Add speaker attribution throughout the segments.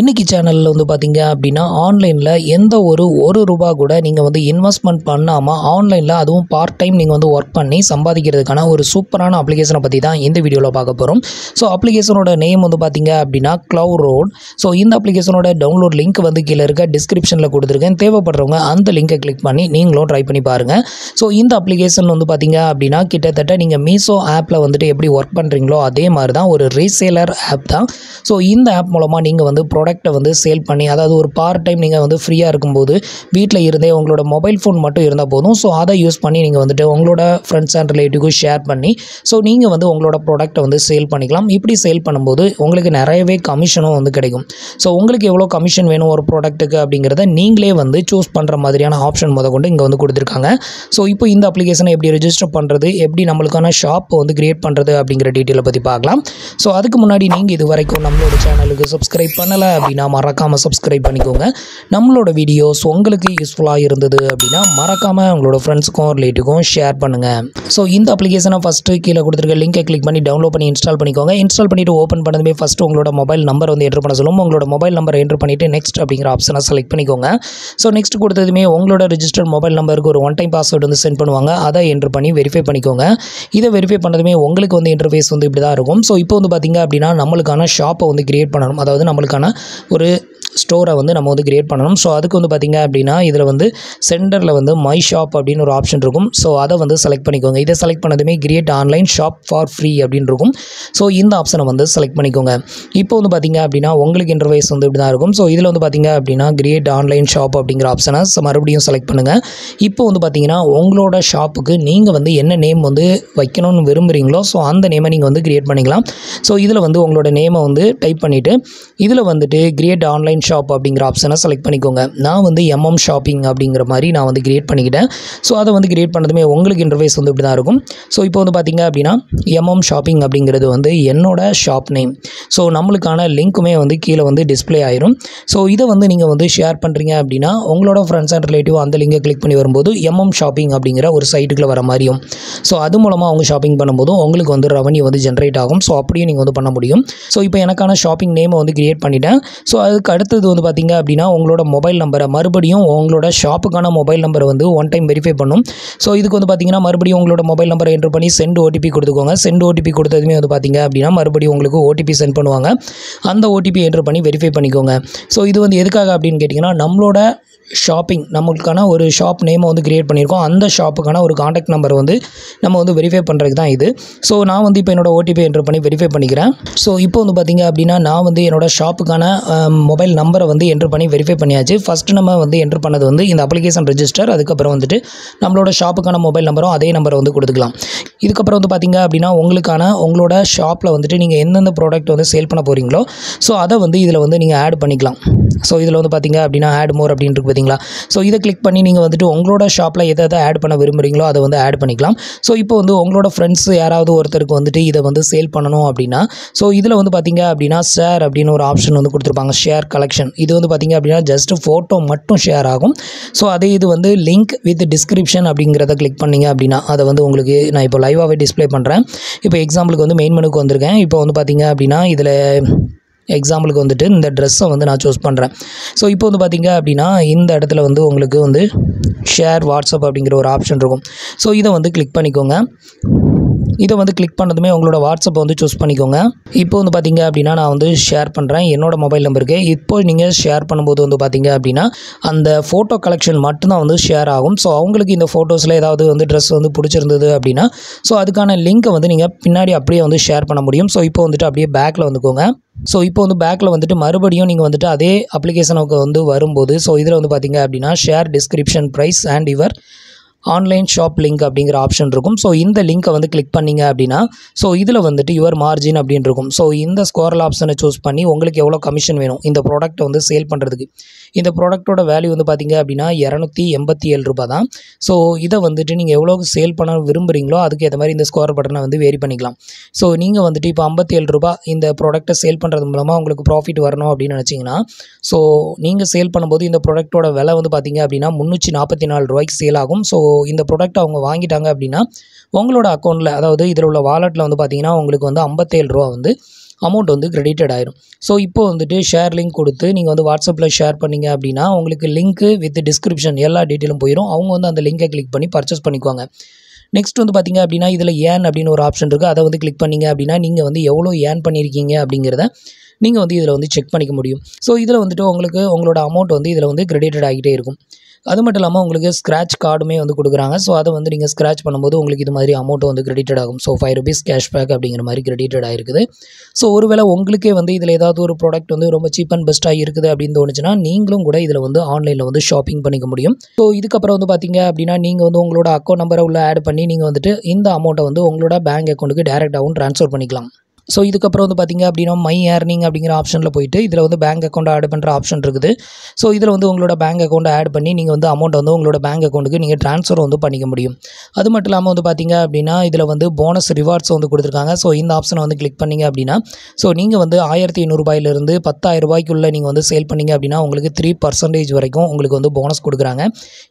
Speaker 1: இன்னைக்கு சேனலில் வந்து பார்த்தீங்க அப்படின்னா ஆன்லைனில் எந்த ஒரு ஒரு ரூபா கூட நீங்கள் வந்து இன்வெஸ்ட்மெண்ட் பண்ணாமல் ஆன்லைனில் அதுவும் பார்ட் டைம் நீங்கள் வந்து ஒர்க் பண்ணி சம்பாதிக்கிறதுக்கான ஒரு சூப்பரான அப்ளிகேஷனை பற்றி தான் இந்த வீடியோவில் பார்க்க போகிறோம் ஸோ அப்ளிகேஷனோட நேம் வந்து பார்த்தீங்க அப்படின்னா க்ளவ் ரோட் ஸோ இந்த அப்ளிகேஷனோட டவுன்லோட் லிங்க் வந்து கீழே இருக்க டிஸ்கிரிப்ஷனில் கொடுத்துருக்கேன். தேவைப்படுறவங்க அந்த லிங்கை கிளிக் பண்ணி நீங்களும் ட்ரை பண்ணி பாருங்கள் ஸோ இந்த அப்ளிகேஷன் வந்து பார்த்தீங்க அப்படின்னா கிட்டத்தட்ட நீங்கள் மீஷோ ஆப்பில் வந்துட்டு எப்படி ஒர்க் பண்ணுறீங்களோ அதே மாதிரி தான் ஒரு ரீசேலர் ஆப் தான். ஸோ இந்த ஆப் மூலமாக நீங்கள் வந்து ப்ராடக்ட்டை வந்து சேல் பண்ணி அதாவது ஒரு பார்ட் டைம் நீங்கள் வந்து ஃப்ரீயாக இருக்கும்போது வீட்டில் இருந்தே உங்களோட மொபைல் ஃபோன் மட்டும் இருந்தால் போதும். ஸோ அதை யூஸ் பண்ணி நீங்கள் வந்துட்டு உங்களோட ஃப்ரெண்ட்ஸ் அண்ட் ரிலேட்டிவ்க்கு ஷேர் பண்ணி ஸோ நீங்கள் வந்து உங்களோட ப்ராடக்ட்டை வந்து சேல் பண்ணிக்கலாம். இப்படி சேல் பண்ணும்போது உங்களுக்கு நிறையவே கமிஷனும் வந்து கிடைக்கும். ஸோ உங்களுக்கு எவ்வளோ கமிஷன் வேணும் ஒரு ப்ராடக்ட்டுக்கு அப்படிங்கிறத நீங்களே வந்து சூஸ் பண்ணுற மாதிரியான ஆப்ஷன் முத கொண்டு இங்கே வந்து கொடுத்துருக்காங்க. ஸோ இப்போ இந்த அப்ளிகேஷனை எப்படி ரிஜிஸ்டர் பண்ணுறது எப்படி நம்மளுக்கான ஷாப் வந்து கிரியேட் பண்ணுறது அப்படிங்கிற டீட்டெயிலை பற்றி பார்க்கலாம். ஸோ அதுக்கு முன்னாடி நீங்கள் இது வரைக்கும் நம்மளோட சேனலுக்கு சப்ஸ்கிரைப் பண்ணலை அப்படின்னா மறக்காமல் சப்ஸ்கிரைப் பண்ணிக்கோங்க. நம்மளோட வீடியோஸ் உங்களுக்கு யூஸ்ஃபுல்லாக இருந்தது அப்படின்னா மறக்காமல் உங்களோட ஃப்ரெண்ட்ஸுக்கும் ரிலேட்டிவ்க்கும் ஷேர் பண்ணுங்கள் ஸோ இந்த அப்ளிகேஷனை ஃபஸ்ட்டு கீழே கொடுத்துருக்க லிங்கை கிளிக் பண்ணி டவுன்லோட் பண்ணி இன்ஸ்டால் பண்ணிக்கோங்க. இன்ஸ்டால் பண்ணிவிட்டு ஓப்பன் பண்ணதுமே ஃபஸ்ட்டு உங்களோட மொபைல் நம்பர் வந்து என்ட்ரு பண்ண சொல்லும். உங்களோட மொபைல் நம்பர் என்ட்ரு பண்ணிவிட்டு நெக்ஸ்ட் அப்படிங்கிற ஆப்ஷனை செலக்ட் பண்ணிக்கோங்க. ஸோ நெக்ஸ்ட் கொடுத்ததுமே உங்களோட ரிஜிஸ்டர்ட் மொபைல் நம்பருக்கு ஒரு ஒன் டைம் பாஸ்வேர்டு வந்து சென்ட் பண்ணுவாங்க. அதை என்ட்ரு பண்ணி வெரிஃபை பண்ணிக்கோங்க. இதை வெரிஃபை பண்ணதுமே உங்களுக்கு வந்து இன்டர்ஃபேஸ் வந்து இப்படி தான் இருக்கும். ஸோ இப்போ வந்து பார்த்திங்க அப்படின்னா நம்மளுக்கான ஷாப்பை வந்து கிரியேட் பண்ணணும். அதாவது நம்மளுக்கான ஒரு ஸ்டோரை வந்து நம்ம வந்து கிரியேட் பண்ணணும். ஸோ அதுக்கு வந்து பார்த்திங்க அப்படின்னா இதில் வந்து சென்டரில் வந்து மை ஷாப் அப்படின்னு ஒரு ஆப்ஷன் இருக்கும். ஸோ அதை வந்து செலக்ட் பண்ணிக்கோங்க. இதை செலக்ட் பண்ணதுமே create online shop for free அப்படின்னு இருக்கும். ஸோ இந்த ஆப்ஷனை வந்து செலக்ட் பண்ணிக்கோங்க. இப்போ வந்து பார்த்திங்க அப்படின்னா உங்களுக்கு இன்டர்வைஸ் வந்து இப்படி தான் இருக்கும். ஸோ இதில் வந்து பார்த்திங்க அப்படின்னா கிரியேட் ஆன்லைன் ஷாப் அப்படிங்கிற ஆப்ஷனை மறுபடியும் செலக்ட் பண்ணுங்கள் இப்போ வந்து பார்த்திங்கன்னா உங்களோட ஷாப்புக்கு நீங்கள் வந்து என்ன நேம் வந்து வைக்கணும்னு விரும்புகிறீங்களோ ஸோ அந்த நேமை நீங்கள் வந்து கிரியேட் பண்ணிக்கலாம். ஸோ இதில் வந்து உங்களோட நேமை வந்து டைப் பண்ணிவிட்டு இதில் வந்துட்டு கிரியேட் ஆன்லைன் ஷாப் அப்படிங்கிற ஆப்ஷனை செலக்ட் பண்ணிக்கோங்க. நான் வந்து எம்எம் ஷாப்பிங் அப்படிங்கிற மாதிரி நான் வந்து கிரியேட் பண்ணிக்கிட்டேன். ஸோ அதை வந்து கிரியேட் பண்ணதுமே உங்களுக்கு இன்டர்வைஸ் வந்து இப்படி தான் இருக்கும். ஸோ இப்போ வந்து பார்த்திங்க அப்படின்னா எம்எம் ஷாப்பிங் அப்படிங்கிறது வந்து என்னோட ஷாப் நேம் ஸோ நம்மளுக்கான லிங்க்குமே வந்து கீழே வந்து டிஸ்ப்ளே ஆயிரும். ஸோ இதை வந்து நீங்கள் வந்து ஷேர் பண்ணுறீங்க அப்படின்னா உங்களோட ஃப்ரெண்ட்ஸ் அண்ட் ரிலேட்டிவ் அந்த லிங்கை கிளிக் பண்ணி வரும்போது எம்எம் ஷாப்பிங் அப்படிங்கிற ஒரு சைட்டுக்குள்ளே வர மாதிரியும். ஸோ அது மூலமாக அவங்க ஷாப்பிங் பண்ணும்போதும் உங்களுக்கு வந்து ரெவன்யூ வந்து ஜென்ரேட் ஆகும். ஸோ அப்படியும் நீங்கள் வந்து பண்ண முடியும். ஸோ இப்போ எனக்கான ஷாப்பிங் நேமை வந்து கிரியேட் பண்ணிட்டேன். ஸோ அதுக்கு அடுத்தது வந்து பார்த்தீங்க அப்படின்னா உங்களோட மொபைல் நம்பரை மறுபடியும் உங்களோட ஷாப்புக்கான மொபைல் நம்பரை வந்து ஒன் டைம் வெரிஃபை பண்ணும். ஸோ இதுக்கு வந்து பார்த்தீங்கன்னா மறுபடியும் உங்களோட மொபைல் நம்பரை என்ட்ரு பண்ணி சென்ட் ஓடிபி கொடுத்துக்கோங்க. சென்ட் ஓடிபி கொடுத்ததுமே வந்து பார்த்தீங்க அப்படின்னா மறுபடியும் உங்களுக்கு ஓடிபி சென்ட் பண்ணுவாங்க. அந்த ஓடிபி என்ட்ரு பண்ணி வெரிஃபை பண்ணிக்கோங்க. ஸோ இது வந்து எதுக்காக அப்படின்னு கேட்டிங்கன்னா நம்மளோட ஷாப்பிங் நம்மளுக்கான ஒரு ஷாப் நேமை வந்து க்ரியேட் பண்ணியிருக்கோம். அந்த ஷாப்புக்கான ஒரு காண்டாக்ட் நம்பர் வந்து நம்ம வந்து வெரிஃபை பண்ணுறதுக்கு தான் இது. ஸோ நான் வந்து இப்போ என்னோட ஓடிபி என்ட்ரு பண்ணி வெரிஃபை பண்ணிக்கிறேன். ஸோ இப்போ வந்து பார்த்திங்க அப்படின்னா நான் வந்து என்னோடய ஷாப்புக்கான மொபைல் நம்பரை வந்து என்ட்ரு பண்ணி வெரிஃபை பண்ணியாச்சு. ஃபஸ்ட்டு நம்ம வந்து என்ட்ரு பண்ணது வந்து இந்த அப்ளிகேஷன் ரெஜிஸ்டர் அதுக்கப்புறம் வந்துட்டு நம்மளோட ஷாப்புக்கான மொபைல் நம்பரும் அதே நம்பரை வந்து கொடுத்துக்கலாம். இதுக்கப்புறம் வந்து பார்த்திங்க அப்படின்னா உங்களுக்கான உங்களோட ஷாப்பில் வந்துட்டு நீங்கள் எந்தெந்த ப்ராடக்ட் வந்து சேல் பண்ண போகிறீங்களோ ஸோ அதை வந்து இதில் வந்து நீங்கள் ஆட் பண்ணிக்கலாம். ஸோ இதில் வந்து பார்த்திங்க அப்படின்னா ஆட் மோர் அப்படின்ட்டு பார்த்தீங்களா ஸோ இதை கிளிக் பண்ணி நீங்கள் வந்துட்டு உங்களோட ஷாப்பில் எதை எதை ஆட் பண்ண விரும்புகிறீங்களோ அதை வந்து ஆட் பண்ணிக்கலாம். ஸோ இப்போ வந்து உங்களோட ஃப்ரெண்ட்ஸ் யாராவது ஒருத்தருக்கு வந்துட்டு இதை வந்து சேல் பண்ணணும் அப்படின்னா ஸோ இதில் வந்து பார்த்தீங்க அப்படின்னா ஷேர் அப்படின்னு ஒரு ஆப்ஷன் வந்து கொடுத்துருப்பாங்க. ஷேர் கலெக்ஷன் இது வந்து பார்த்தீங்க அப்படின்னா ஜஸ்ட் ஃபோட்டோ மட்டும் ஷேர் ஆகும். ஸோ அதே இது வந்து லிங்க் வித் டிஸ்கிரிப்ஷன் அப்படிங்கிறத கிளிக் பண்ணிங்க அப்படின்னா அதை வந்து உங்களுக்கு நான் இப்போ லைவாகவே டிஸ்ப்ளே பண்ணுறேன் இப்போ எக்ஸாம்பிளுக்கு வந்து மெயின் மெனுக்கு வந்திருக்கேன். இப்போ வந்து பார்த்திங்க அப்படின்னா இதில் எக்ஸாம்பிளுக்கு வந்துட்டு இந்த ட்ரெஸ்ஸை வந்து நான் சூஸ் பண்ணுறேன் ஸோ இப்போ வந்து பார்த்திங்க அப்படின்னா இந்த இடத்துல வந்து உங்களுக்கு வந்து ஷேர் வாட்ஸ்அப் அப்படிங்கிற ஒரு ஆப்ஷன் இருக்கும். ஸோ இதை வந்து கிளிக் பண்ணிக்கோங்க. இதை வந்து கிளிக் பண்ணதுமே உங்களோட வாட்ஸ்அப்பை வந்து சூஸ் பண்ணிக்கோங்க. இப்போ வந்து பார்த்தீங்க அப்படின்னா நான் வந்து ஷேர் பண்ணுறேன் என்னோட மொபைல் நம்பருக்கு இப்போ நீங்கள் ஷேர் பண்ணும்போது வந்து பார்த்தீங்க அப்படின்னா அந்த ஃபோட்டோ கலெக்ஷன் மட்டும்தான் வந்து ஷேர் ஆகும். ஸோ அவங்களுக்கு இந்த ஃபோட்டோஸில் ஏதாவது வந்து ட்ரெஸ் வந்து பிடிச்சிருந்தது அப்படின்னா ஸோ அதுக்கான லிங்க்கை வந்து நீங்கள் பின்னாடி அப்படியே வந்து ஷேர் பண்ண முடியும். ஸோ இப்போ வந்துட்டு அப்படியே பேக்கில் வந்துக்கோங்க. ஸோ இப்போ வந்து பேக்கில் வந்துட்டு மறுபடியும் நீங்கள் வந்துட்டு அதே அப்ளிகேஷனுக்கு வந்து வரும்போது ஸோ இதில் வந்து பார்த்தீங்க அப்படின்னா share description price and your online shop link அப்படிங்கிற ஆப்ஷன் இருக்கும். ஸோ இந்த லிங்க்கை வந்து கிளிக் பண்ணீங்க அப்படின்னா ஸோ இதில் வந்துட்டு யுவர் மார்ஜின் அப்படின்னு இருக்கும். ஸோ இந்த ஸ்கோரல் ஆப்ஷனை சூஸ் பண்ணி உங்களுக்கு எவ்வளோ கமிஷன் வேணும் இந்த ப்ராடக்ட்டை வந்து சேல் பண்ணுறதுக்கு இந்த ப்ராடக்ட்டோட வேல்யூ வந்து பார்த்தீங்க அப்படின்னா இரநூத்தி எண்பத்தி ஏழு ரூபாய் தான். ஸோ இதை வந்துட்டு நீங்கள் எவ்வளோ சேல் பண்ண விரும்புகிறீங்களோ அதுக்கு ஏற்ற மாதிரி இந்த ஸ்கோர் பட்டனை வந்து வேரி பண்ணிக்கலாம். ஸோ நீங்கள் வந்துட்டு இப்போ ஐம்பத்தி ஏழு ரூபாய் இந்த ப்ராடக்ட்டை சேல் பண்ணுறது மூலமாக உங்களுக்கு ப்ராஃபிட் வரணும் அப்படின்னு நினச்சிங்கன்னா ஸோ நீங்கள் சேல் பண்ணும்போது இந்த ப்ராடக்ட்டோட விலை வந்து பார்த்தீங்க அப்படின்னா முந்நூற்றி நாற்பத்தி நாலு ரூபாய்க்கு சேல் ஆகும். ஸோ இந்த ப்ராடக்ட் அவங்க வாங்கிட்டாங்க அப்படின்னா உங்களோட அக்கௌண்ட்டில் அதாவது இதில் உள்ள வாலெட்டில் வந்து பார்த்தீங்கன்னா உங்களுக்கு வந்து ஐம்பத்தேழு ரூபா வந்து அமௌண்ட் வந்து கிரெடிட்டட் ஆயிரும். ஸோ இப்போ வந்துட்டு ஷேர் லிங்க் கொடுத்து நீங்கள் வந்து வாட்ஸ்அப்பில் ஷேர் பண்ணீங்க அப்படின்னா உங்களுக்கு லிங்க்கு வித் டிஸ்கிரிப்ஷன் எல்லா டீட்டெயிலும் போயிடும் அவங்க வந்து அந்த லிங்கை கிளிக் பண்ணி பர்ச்சேஸ் பண்ணிக்குவாங்க. நெக்ஸ்ட் வந்து பார்த்திங்க அப்படின்னா இதில் ஏன் அப்படின்னு ஒரு ஆப்ஷன் இருக்குது அதை வந்து கிளிக் பண்ணீங்க அப்படின்னா நீங்கள் வந்து எவ்வளோ ஏன் பண்ணியிருக்கீங்க அப்படிங்கிறத நீங்கள் வந்து இதில் வந்து செக் பண்ணிக்க முடியும். ஸோ இதில் வந்துட்டு உங்களுக்கு உங்களோட அமௌண்ட் வந்து இதில் வந்து கிரெடிட்டட் ஆகிட்டே இருக்கும். அது மட்டும் இல்லாமல் உங்களுக்கு ஸ்க்ராட்ச் கார்டுமே வந்து கொடுக்குறாங்க. ஸோ அதை வந்து நீங்கள் ஸ்க்ராட்ச் பண்ணும்போது உங்களுக்கு இது மாதிரி அமௌண்ட் வந்து கிரெடிட்டட் ஆகும். ஸோ ஃபைவ் ருபீஸ் கேஷ்பேக் அப்படிங்கிற மாதிரி கிரெடிட்டட் ஆகிருக்குது ஸோ ஒருவேளை உங்களுக்கே வந்து இதில் ஏதாவது ஒரு ப்ராடக்ட் வந்து ரொம்ப சீப் அண்ட் பெஸ்ட்டாக இருக்குது அப்படின்னு தோணுச்சுன்னா நீங்களும் கூட இதில் வந்து ஆன்லைனில் வந்து ஷாப்பிங் பண்ணிக்க முடியும். ஸோ இதுக்கப்புறம் வந்து பார்த்தீங்க அப்படின்னா நீங்கள் வந்து உங்களோட அக்கௌண்ட் நம்பரை உள்ள ஆட் பண்ணி நீங்கள் வந்துட்டு இந்த அமௌண்ட்டை வந்து உங்களோட பேங்க் அக்கௌண்ட்டுக்கு டேரெக்டாகவும் ட்ரான்ஸ்ஃபர் பண்ணிக்கலாம். ஸோ இதுக்கப்புறம் வந்து பார்த்திங்க அப்படின்னா மை ஏர்னிங் அப்படிங்கிற ஆப்ஷனில் போயிட்டு இதில் வந்து பேங்க் அக்கௌண்ட் ஆட் பண்ணுற ஆப்ஷன் இருக்குது. ஸோ இதில் வந்து உங்களோட பேங்க் அக்கௌண்ட் ஆட் பண்ணி நீங்கள் வந்து அமௌண்ட் வந்து உங்களோட பேங்க் அக்கௌண்ட்டுக்கு நீங்கள் ட்ரான்ஸ்ஃபர் வந்து பண்ணிக்க முடியும். அது மட்டும் இல்லாமல் வந்து பார்த்தீங்க அப்படின்னா இதில் வந்து போனஸ் ரிவார்ட்ஸ் வந்து கொடுத்துருக்காங்க. ஸோ இந்த ஆப்ஷனை வந்து கிளிக் பண்ணீங்க அப்படின்னா ஸோ நீங்கள் வந்து ஆயிரத்தி ஐநூறுபாயிலிருந்து பத்தாயிரம் ரூபாய்க்குள்ளே நீங்கள் வந்து சேல் பண்ணீங்க அப்படின்னா உங்களுக்கு த்ரீ பர்சன்டேஜ் வரைக்கும் உங்களுக்கு வந்து போனஸ் கொடுக்குறாங்க.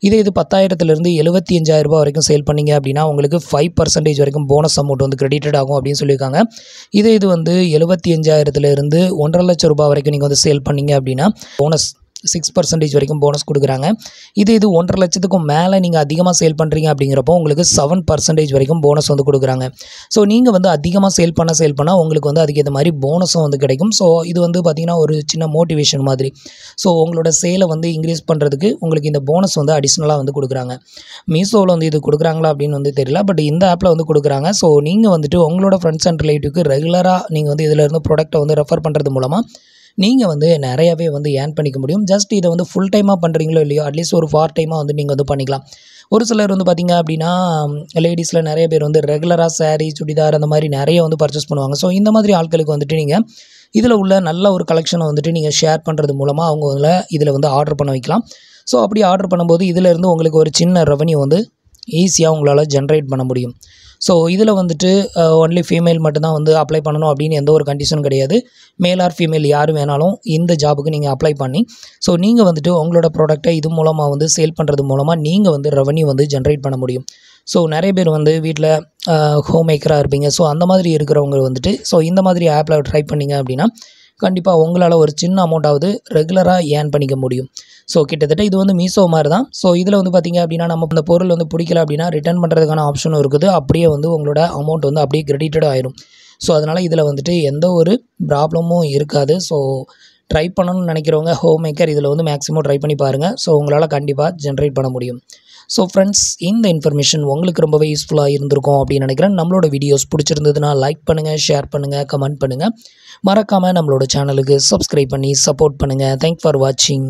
Speaker 1: இதே இது பத்தாயிரத்துலேருந்து எழுபத்தி அஞ்சாயிரம் ரூபாய் வரைக்கும் சேல் பண்ணீங்க அப்படின்னா உங்களுக்கு ஃபைவ் பர்சன்டேஜ் வரைக்கும் போனஸ் அமௌண்ட் வந்து கிரெடிட்டட் ஆகும் அப்படின்னு சொல்லியிருக்காங்க. இது இது வந்து எழுபத்தி அஞ்சாயிரத்துலேருந்து ஒன்றரை லட்சம் ரூபாய் வரைக்கும் நீங்கள் வந்து சேல் பண்ணீங்க அப்படின்னா போனஸ் சிக்ஸ் பர்சன்டேஜ் வரைக்கும் போனஸ் கொடுக்குறாங்க. இது இது ஒன்றரை லட்சத்துக்கும் மேலே நீங்கள் அதிகமாக சேல் பண்ணுறீங்க அப்படிங்கிறப்போ உங்களுக்கு செவன் பர்சன்டேஜ் வரைக்கும் போனஸ் வந்து கொடுக்குறாங்க. ஸோ நீங்கள் வந்து அதிகமாக சேல் பண்ண சேல் பண்ணால் உங்களுக்கு வந்து அதுக்கேற்ற மாதிரி போனஸும் வந்து கிடைக்கும். ஸோ இது வந்து பார்த்திங்கன்னா ஒரு சின்ன மோட்டிவேஷன் மாதிரி. ஸோ உங்களோட சேலை வந்து இன்க்ரீஸ் பண்ணுறதுக்கு உங்களுக்கு இந்த போனஸ் வந்து அடிஷ்னலாக வந்து கொடுக்குறாங்க. மீஷோவில் வந்து இது கொடுக்குறாங்களா அப்படின்னு வந்து தெரியல பட் இந்த ஆப்பில் வந்து கொடுக்குறாங்க. ஸோ நீங்கள் வந்துட்டு உங்களோட ஃப்ரெண்ட்ஸ் அண்ட் ரிலேட்டிவ்க்கு ரெகுலராக நீங்கள் வந்து இதிலேருந்து ப்ராடக்ட்டை வந்து ரெஃபர் பண்ணுறது மூலமாக நீங்கள் வந்து நிறையாவே வந்து ஏர்ன் பண்ணிக்க முடியும். ஜஸ்ட் இதை வந்து ஃபுல் டைமாக பண்ணுறீங்களோ இல்லையோ அட்லீஸ்ட் ஒரு பார்ட் டைமாக வந்து நீங்கள் வந்து பண்ணிக்கலாம். ஒரு சிலர் வந்து பார்த்திங்க அப்படின்னா லேடிஸில் நிறைய பேர் வந்து ரெகுலராக சாரீ சுடிதார் அந்த மாதிரி நிறைய வந்து பர்ச்சேஸ் பண்ணுவாங்க. ஸோ இந்த மாதிரி ஆட்களுக்கு வந்துட்டு நீங்கள் இதில் உள்ள நல்ல ஒரு கலெக்ஷனை வந்துட்டு நீங்கள் ஷேர் பண்ணுறது மூலமாக அவங்க இதில் வந்து ஆர்டர் பண்ண வைக்கலாம். ஸோ அப்படி ஆர்டர் பண்ணும்போது இதில் இருந்து உங்களுக்கு ஒரு சின்ன ரெவன்யூ வந்து ஈஸியாக உங்களால் ஜென்ரேட் பண்ண முடியும். ஸோ இதில் வந்துட்டு ஒன்லி ஃபீமேல் மட்டும்தான் வந்து அப்ளை பண்ணணும் அப்படின்னு எந்த ஒரு கண்டிஷன் கிடையாது. மேல் ஆர் ஃபீமேல் யார் வேணாலும் இந்த ஜாபுக்கு நீங்கள் அப்ளை பண்ணி ஸோ நீங்கள் வந்துட்டு உங்களோட ப்ராடக்ட்டை இது மூலமாக வந்து சேல் பண்ணுறது மூலமாக நீங்கள் வந்து ரெவன்யூ வந்து ஜென்ரேட் பண்ண முடியும். ஸோ நிறைய பேர் வந்து வீட்டில் ஹோம் மேக்கராக இருப்பீங்க. ஸோ அந்த மாதிரி இருக்கிறவங்க வந்துட்டு ஸோ இந்த மாதிரி ஆப்பில் ட்ரை பண்ணீங்க அப்படின்னா கண்டிப்பாக உங்களால் ஒரு சின்ன அமௌண்ட்டாவது ரெகுலராக ஏர்ன் பண்ணிக்க முடியும். ஸோ கிட்டத்தட்ட இது வந்து மீசோ மாதிரி தான் ஸோ இதில் வந்து பார்த்திங்க அப்படின்னா நம்ம இந்த பொருள் வந்து பிடிக்கல அப்படின்னா ரிட்டர்ன் பண்ணுறதுக்கான ஆப்ஷனும் இருக்குது. அப்படியே வந்து உங்களோட அமௌண்ட் வந்து அப்படியே கிரெடிட்டட் ஆயிரும். ஸோ அதனால் இதில் வந்துட்டு எந்த ஒரு ப்ராப்ளமும் இருக்காது. ஸோ ட்ரை பண்ணணும்னு நினைக்கிறவங்க ஹோம் மேக்கர் இதில் வந்து மேக்ஸிமம் ட்ரை பண்ணி பாருங்கள் ஸோ உங்களால் கண்டிப்பாக ஜென்ரேட் பண்ண முடியும். ஸோ ஃப்ரெண்ட்ஸ் இந்த இன்ஃபர்மேஷன் உங்களுக்கு ரொம்பவே யூஸ்ஃபுல்லாக இருந்திருக்கும் அப்படின்னு நினைக்கிறேன். நம்மளோட வீடியோஸ் பிடிச்சிருந்ததுன்னா லைக் பண்ணுங்கள் ஷேர் பண்ணுங்கள் கமெண்ட் பண்ணுங்கள் மறக்காமல் நம்மளோட சேனலுக்கு சப்ஸ்கிரைப் பண்ணி சப்போர்ட் பண்ணுங்கள் தேங்க் ஃபார் வாட்சிங்